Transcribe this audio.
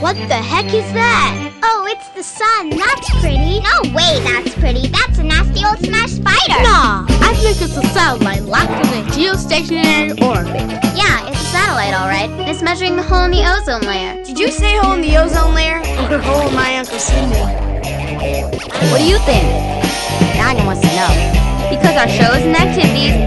What the heck is that? Oh, it's the sun. That's pretty. No way that's pretty. That's a nasty old smashed spider. Nah, I think it's a satellite locked in a geostationary orbit. Yeah, it's a satellite, all right. And it's measuring the hole in the ozone layer. Did you say hole in the ozone layer or oh, hole in my Uncle Sydney? What do you think? Diana wants to know. Because our shows and activities